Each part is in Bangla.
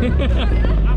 Ha ha ha.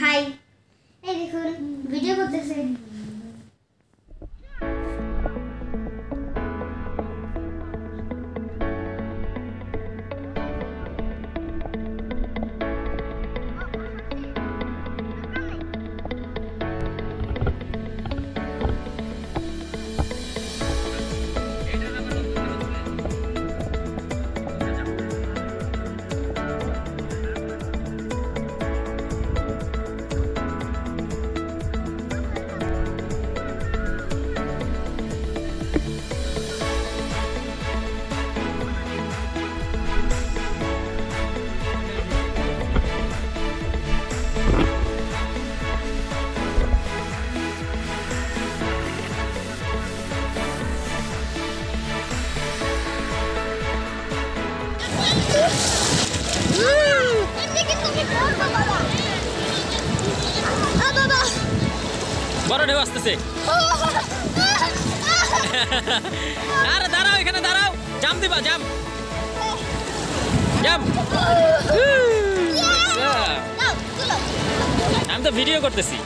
হাই। এই দেখুন ভিডিও করতেছে আরে দাঁড়াও এখানে দাঁড়াও। জাম দিবা জাম। জাম। আমি তো ভিডিও করতেছি।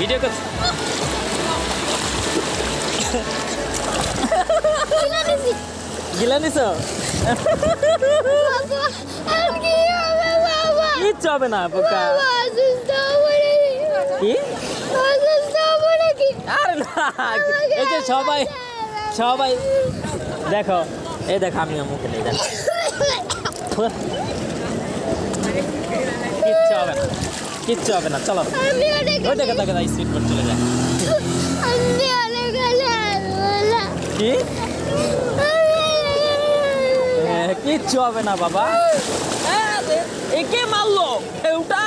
ভিডিও করছি। গিলা নিছ। কিচ্ছু হবে না কি? এই যে সবাই সবাই, দেখো, এই দেখো আমি মুখে দেখো। কিচ্ছু হবে না, কিচ্ছু হবে না, চলো। ওই দেখো দেখো স্পিড চলে কি? কিচ্ছু হবে না, বাবা। একে মারলো? ঢেউটা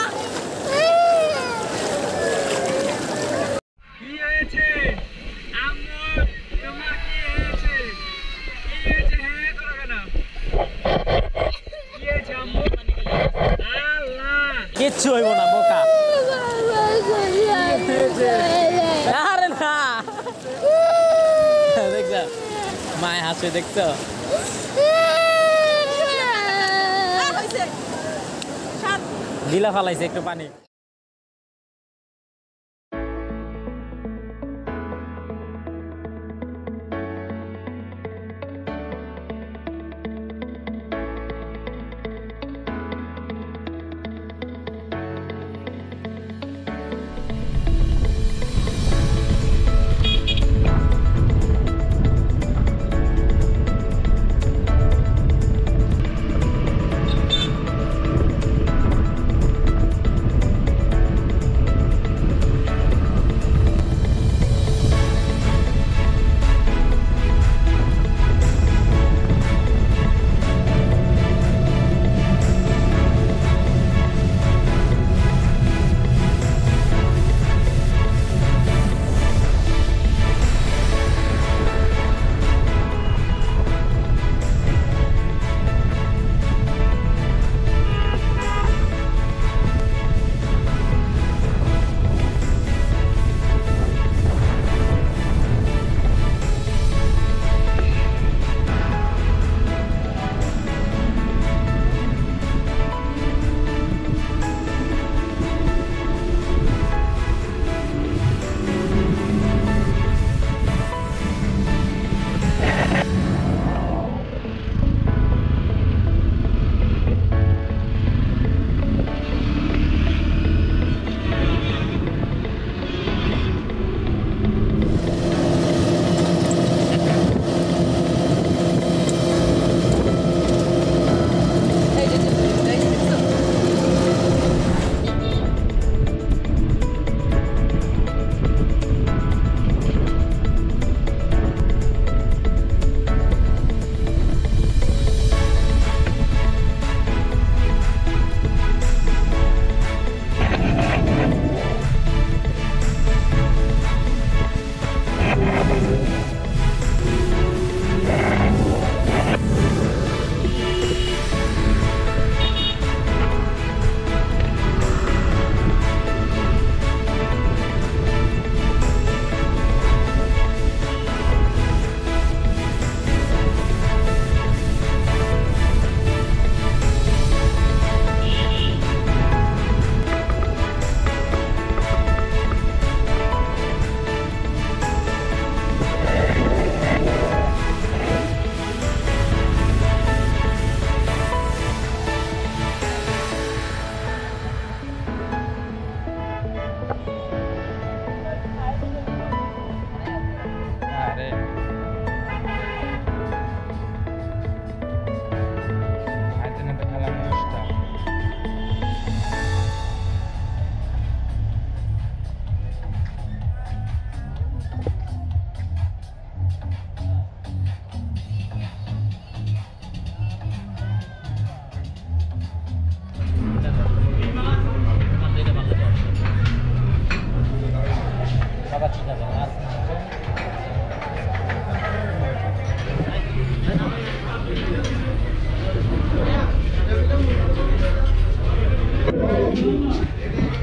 কি হয়েছে আম্মু তোমার কি হয়েছে কি হয়েছে হ্যাঁ করো কেন কি হয়েছে আম্মু আল্লাহ কিচ্ছু হইব না বোকা। আরে না। দেখছ মায় হাসে দেখছ? দিলা ফালাইছে একটু পানি।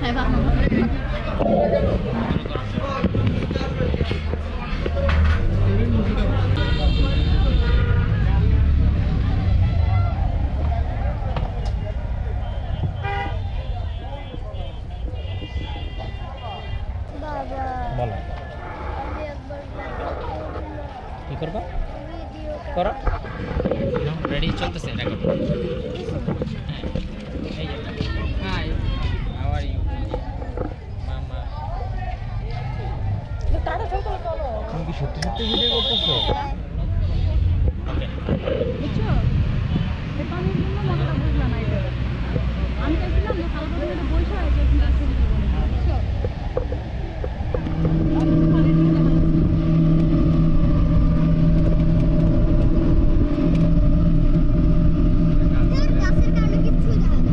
别放 তুমি কি সত্যি সত্যি ভিডিও করতেছো ওকে বুঝছ এই পানির জন্য মজাটা বুঝলাম না এটা আমি চাইছিলাম যে খালাতো ভাইয়ের বসে আছে কিন্তু ছবি তুলবো না, বুঝছ পানির জন্য দেখা যাচ্ছে। গাছের কারণে কিচ্ছু দেখা যায় না।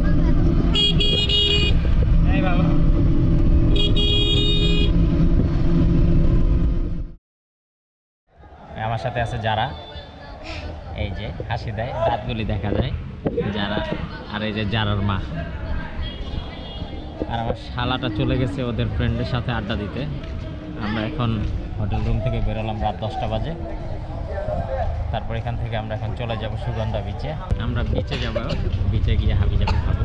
বাবা, এখন এই বাবা আমার সাথে আছে যারা। এই যে হাসি দেয়, দাঁতগুলি দেখা যায়, যারা আর এই যে যারার মা। আর আমার শালাটা চলে গেছে ওদের ফ্রেন্ডের সাথে আড্ডা দিতে। আমরা এখন হোটেল রুম থেকে বেরোলাম রাত দশটা বাজে। তারপর এখান থেকে আমরা এখন চলে যাব সুগন্ধা বিচে আমরা বিচে যাব বিচে গিয়ে হাবি জাবি খাব।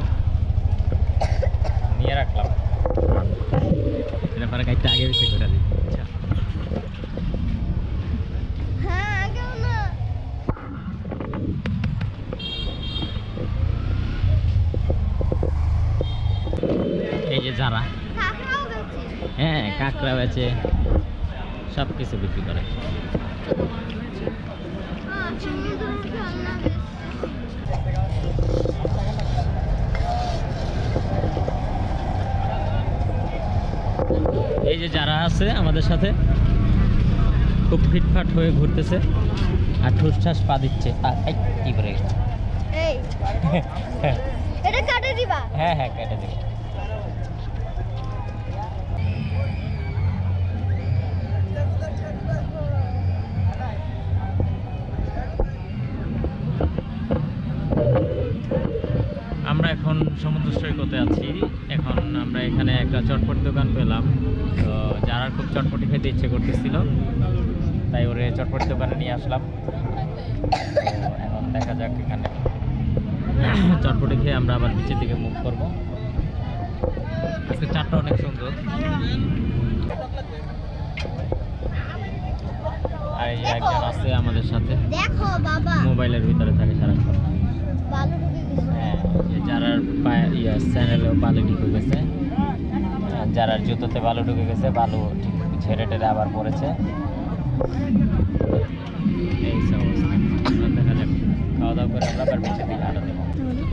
নিয়ে রাখলাম এটা পরে কাইটটা আগে বেশি করে দিই আচ্ছা হ্যাঁ আগেও না এই যে যারা কাকড়াও গেছে হ্যাঁ কাঁকড়া বেচে সব কিছু বিক্রি করে। এই যে যারা আছে আমাদের সাথে খুব ফিটফাট হয়ে ঘুরতেছে আর ঠুসঠাস পা দিচ্ছে। আ- এই, কি করে? গেছে? এই। এটা কাটে দিবা? হ্যাঁ হ্যাঁ কেটে দেবো। সমুদ্র সৈকতে আছি। এখন আমরা এখানে একটা চটপটি দোকান পেলাম। তো যারা খুব চটপটি খেতে ইচ্ছে করতেছিল তাই ওরে চটপটি দোকানে নিয়ে আসলাম। এখন দেখা যাক এখানে চটপটি খেয়ে আমরা আবার নিচের দিকে মুভ করব। আজকে চারটা অনেক সুন্দর। আর একজন আছে আমাদের সাথে। মোবাইলের ভিতরে থাকে সারাক্ষণ বালু ঢুকে গেছে হ্যাঁ যে যারার ইয়া চ্যানেলেও বালু ঢুকে গেছে আর যারার জুতোতে বালু ঢুকে গেছে বালু ঠিক ঝেড়ে টেরে আবার পড়েছে। এই দেখা খাওয়া দাওয়া করে আমরা আবার বেঁচে দিকে হাঁটা দেবো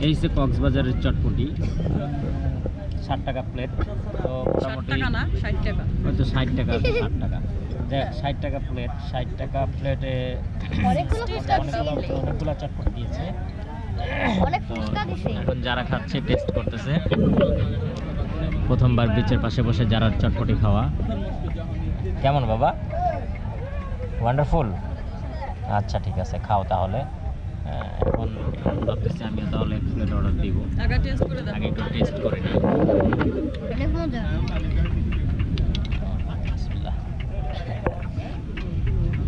এই যে কক্সবাজারের চটপটি ষাট টাকা প্লেট তো ষাট মোটামুটি টাকা ষাট টাকা। হয়তো ষাট টাকা ষাট টাকা। দেখ ষাট টাকা প্লেট ষাট টাকা প্লেটে অনেকগুলো চটপটি দিয়েছে। এখন যারা খাচ্ছে টেস্ট করতেছে। প্রথমবার বিচের পাশে বসে যারা চটপটি খাওয়া। কেমন বাবা? ওয়ান্ডারফুল আচ্ছা ঠিক আছে খাও তাহলে। হ্যাঁ, এখন ভাবতেছি আমিও তাহলে এক প্লেট অর্ডার দিব। আগে টেস্ট করে একটু টেস্ট করে নিই।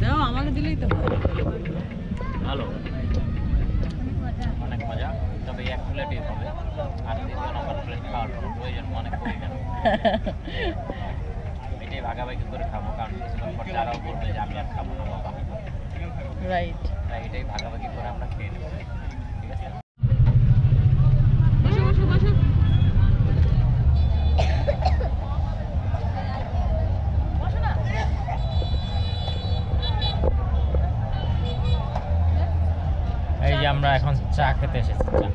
দাও আমাকে দিলেই তো ভালো। তবে এক প্লেটই হবে। আর দ্বিতীয় নম্বর প্লেট খাওয়ার কোনো প্রয়োজন মনে করি কেন এটাই ভাগাভাগি করে খাব কারণ কিছুক্ষণ পর যারাও বলবে যে আমি আর খাব না বাবা। রাইট এটাই ভাগাভাগি করে আমরা খেয়ে নেব। এখন চা খেতে এসেছি, চা।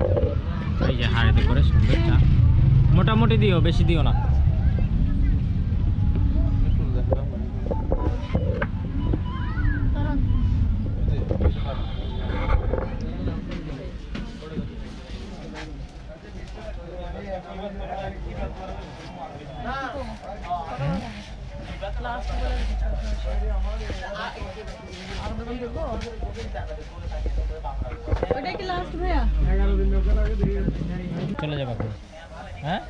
এই যে হাড়িতে করে সুন্দর চা। মোটামুটি দিও, বেশি দিও না। ওটা কি লাস্ট ভাইয়া চলে যাবে এখন হ্যাঁ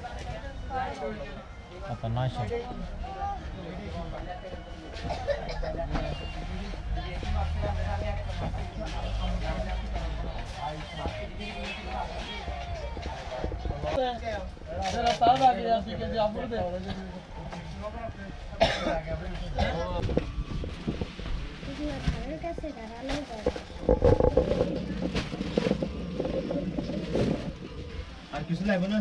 আপনার ধানের কাছে দাঁড়ানো যায় আর কিছু লাগবে না